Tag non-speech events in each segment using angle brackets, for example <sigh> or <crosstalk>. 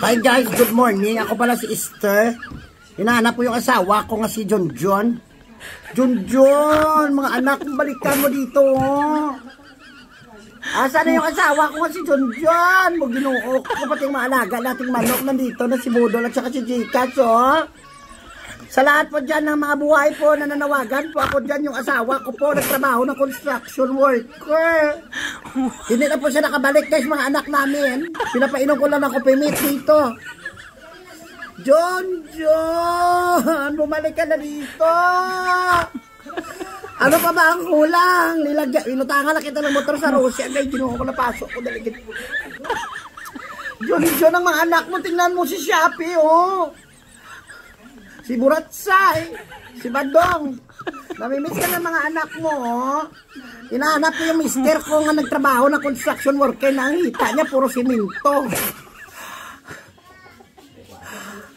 Hi guys, good morning. Ako pala si Esther. Hinahanap ko yung asawa ko nga si John John. John John, mga anak, balikan mo dito. oh. Asa na yung asawa ko nga si John John? Mo ginuok ko pati mga alaga nating manok nandito na si Budol at saka si Jikas, oh. Sa lahat po dyan ng mga buhay po na nanawagan po ako dyan yung asawa ko po nagtrabaho ng construction worker. Hindi na po siya nakabalik guys mga anak namin. Pinapainom ko lang ng kopimit dito. John, John, bumalik ka na dito. Ano pa ba ang kulang? Nilagyan, inutangan na kita ng motor sa Russia. Guys, ginuha ko na pasok ko. Daligid po. John, John, ang mga anak mo, tingnan mo si Shopee, oh. Si Buratsay, si Badong. Namimiss ka ng mga anak mo, oh. Hinahanap ko yung mister ko nga nagtrabaho ng construction worker na ang hita niya puro siminto.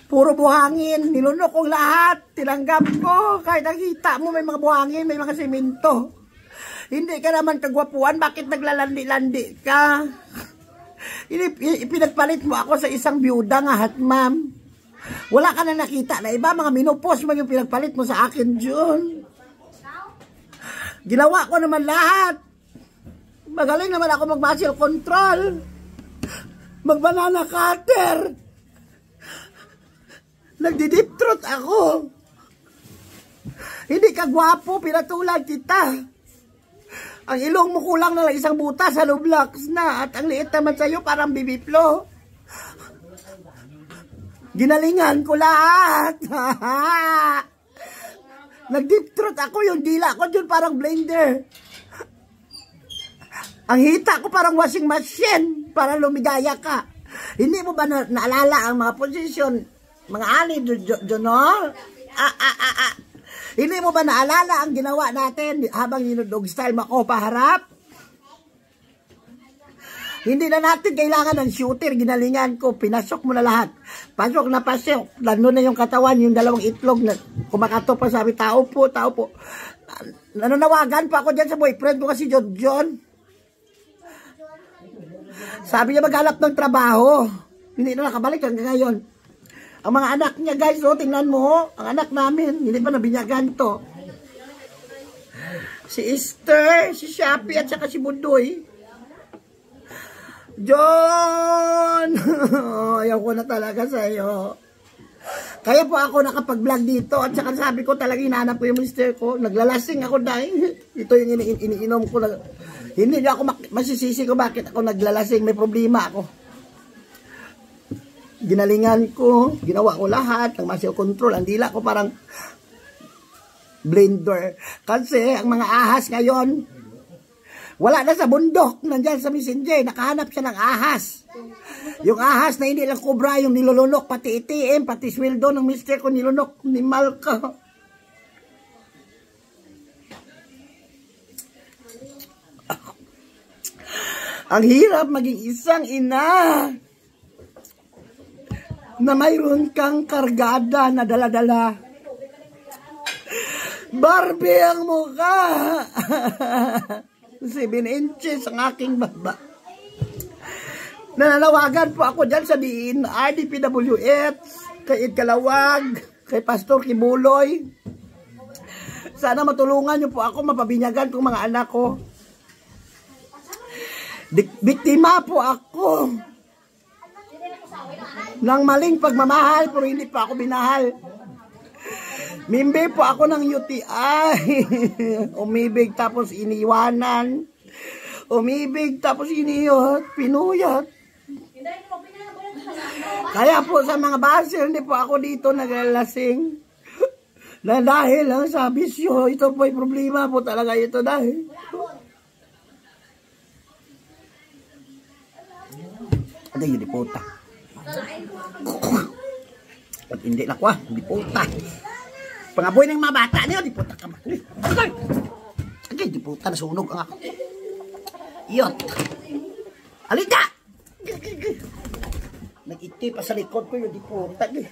Puro buhangin, nilunok kong lahat, tinanggap ko, kahit nakita mo may mga buhangin, may mga siminto. Hindi ka naman kagwapuan, bakit naglalandi-landi ka? Ipinagpalit mo ako sa isang byuda nga hat, ma'am. Wala ka na nakita na iba, mga minupos mo yung pinagpalit mo sa akin, June. Ginawa ko naman lahat. Magaling naman ako mag-muscle control. Mag-banana cutter. Nagdi-deep throat ako. Hindi ka gwapo, pinatulan kita. Ang ilong mo kulang na lang isang butas sa lublaks na at ang liit naman sa'yo parang bibiplo. Ginalingan ko lahat. <laughs> Nag-deep throat ako yung dila ko dyan parang blender. Ang hita ko parang washing machine para lumigaya ka. Hindi mo ba na naalala ang mga posisyon, mga ali, Jonor? Ah, ah, ah, ah. Hindi mo ba naalala ang ginawa natin habang yunudog style mako paharap? Hindi na natin kailangan ng shooter, ginalingan ko, pinasok mo na lahat. Pasok na pasok, lalo na yung katawan, yung dalawang itlog na kumakato pa sabi, tao po, tao po. Nananawagan pa ako dyan sa boyfriend ko kasi John John. Sabi niya maghanap ng trabaho. Hindi na nakabalik hanggang ngayon. Ang mga anak niya guys, oh, tingnan mo, ang anak namin, hindi pa nabinyagan to. Si Esther, si Shopee, at saka si Bundoy. John! <laughs> Ayaw ko na talaga sa'yo. Kaya po ako nakapag-vlog dito at saka sabi ko talaga hinahanap ko yung mister ko. Naglalasing ako dahil <laughs> ito yung ini iniinom ko. Na, hindi niya ako masisisi ko bakit ako naglalasing. May problema ako. Ginalingan ko, ginawa ko lahat, ng muscle control. Ang dila ko parang blender. Kasi ang mga ahas ngayon, wala na sa bundok, nandyan sa messenger, nakahanap siya ng ahas. Yung ahas na hindi lang kubra, yung nilulunok, pati ATM, pati sweldo ng mister ko nilunok ni Malka. Ang hirap maging isang ina na mayroon kang kargada na dala-dala. Barbie ang mukha. <laughs> 7 inches ang aking baba. Nananawagan po ako dyan sa diin, IDPWF, kay Ed Kalawag, kay Pastor Kibuloy. Sana matulungan niyo po ako, mapabinyagan kong mga anak ko. Biktima po ako ng maling pagmamahal pero hindi pa ako binahal. Mimbe po ako ng UTI. <laughs> Umibig tapos iniwanan. Umibig tapos iniyot, pinuyat. Kaya po sa mga basil, hindi po ako dito naglalasing. Na dahil lang sa bisyo, ito po ay problema po talaga ito dahil. Ano yun, di puta. At hindi na kwa, di puta. Pangaboy ng mga bata niyo, di puta ka ba? Agay! Agay, di puta, nasunog ang ako. Iyot! Halika! Nag-iti pa sa likod ko yun, di puta. Eh.